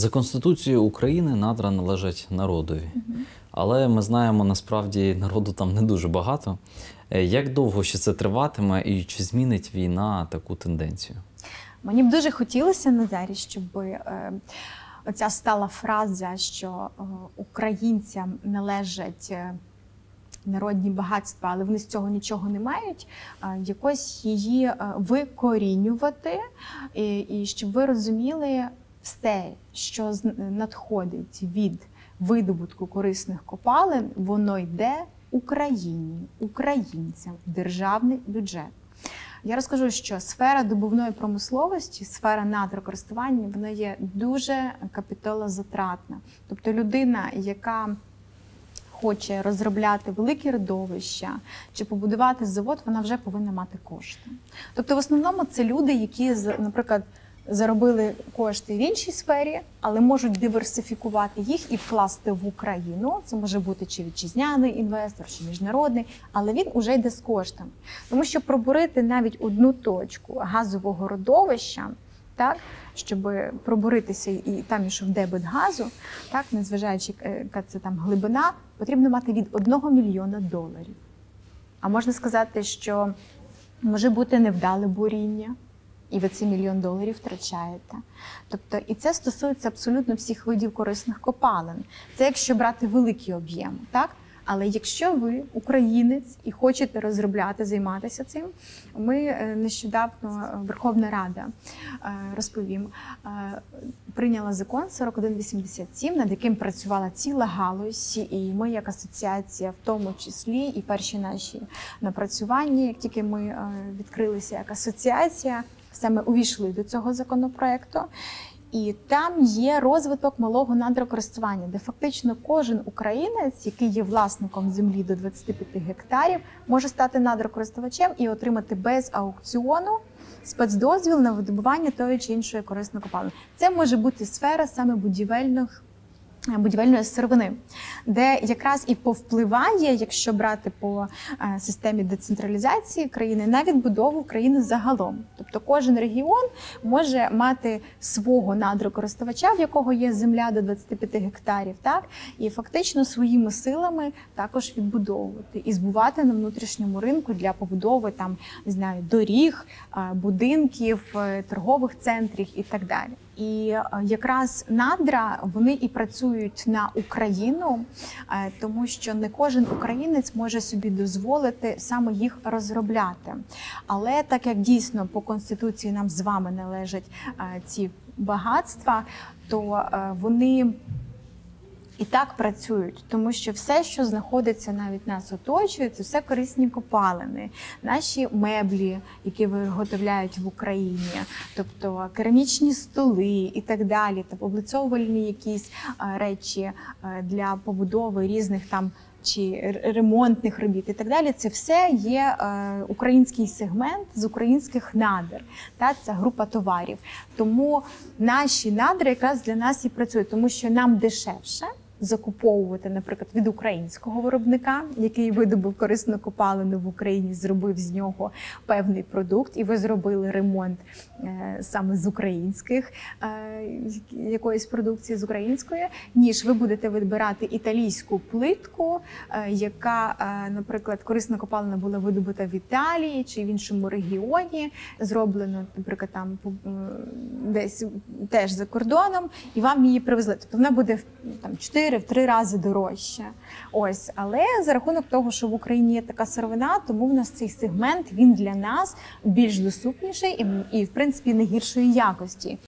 За Конституцією України надра належать народові. Але ми знаємо, насправді народу там не дуже багато. Е, Як довго ще це триватиме і чи змінить війна таку тенденцію? Мені б дуже хотілося, Назарі, щоб е, оця стала фраза, що е, українцям належать е, народні багатства, але вони з цього нічого не мають, якось її викорінювати, і, і щоб ви розуміли все, що надходить від видобутку корисних копалин, воно йде Україні, українцям, в державний бюджет. Я розкажу, що сфера добувної промисловості, сфера надрокористування, вона є дуже капіталозатратна. Тобто людина, яка хоче розробляти великі родовища чи побудувати завод, вона вже повинна мати кошти. Тобто, в основному це люди, які, наприклад, заробили кошти в іншій сфері, але можуть диверсифікувати їх і вкласти в Україну. Це може бути чи вітчизняний інвестор, чи міжнародний, але він уже йде з коштами. Тому що пробурити навіть одну точку газового родовища, так, щоб пробуритися і там ішов дебет газу, так, незважаючи, е, яка це там глибина, потрібно мати від 1 мільйона доларів. А можна сказати, що може бути невдале буріння, і ви цей мільйон доларів втрачаєте. Тобто, і це стосується абсолютно всіх видів корисних копалин. Це якщо брати великі об'єми, так? Але якщо ви українець і хочете розробляти, займатися цим, ми е, нещодавно е, Верховна Рада е, розповім, прийняла закон 4187, над яким працювала ціла галузь, і ми, як асоціація, в тому числі, і перші наші напрацювання, як тільки ми відкрилися як асоціація, саме увійшли до цього законопроекту. І там є розвиток малого надрокористування, де фактично кожен українець, який є власником землі до 25 гектарів, може стати надрокористувачем і отримати без аукціону спецдозвіл на видобування тої чи іншої корисної копалини. Це може бути сфера саме будівельних. Будівельної сировини, де якраз і повпливає, якщо брати по е, системі децентралізації країни, на відбудову країни загалом. Тобто кожен регіон може мати свого надрокористувача, в якого є земля до 25 гектарів, так і фактично своїми силами також відбудовувати і збувати на внутрішньому ринку для побудови там не знаю доріг, будинків, е, торгових центрів і так далі. І е, якраз надра вони і працюють на Україну, е, тому що не кожен українець може собі дозволити саме їх розробляти. Але так як дійсно по конституції нам з вами належать е, ці багатства, то вони і так працюють, тому що все, що знаходиться навіть нас оточує, це все корисні копалини, наші меблі, які виготовляють в Україні, тобто керамічні столи і так далі, та облицовувальні якісь е, речі е, для побудови різних там. Чи ремонтних робіт і так далі, це все є е, український сегмент з українських надр. Та це група товарів. Тому наші надри якраз для нас і працюють, тому що нам дешевше закуповувати, наприклад, від українського виробника, який видобув корисну копалину в Україні, зробив з нього певний продукт, і ви зробили ремонт е, саме з українських е, якоїсь продукції з української, ніж ви будете вибирати італійську плитку, е, яка, наприклад, корисна копалина була видобута в Італії чи в іншому регіоні, зроблено, наприклад, там десь теж за кордоном, і вам її привезли. Тобто вона буде в 4-3 рази дорожче. Ось, але за рахунок того, що в Україні є така сировина, тому в нас цей сегмент він для нас більш доступніший і, і в принципі не гіршої якості.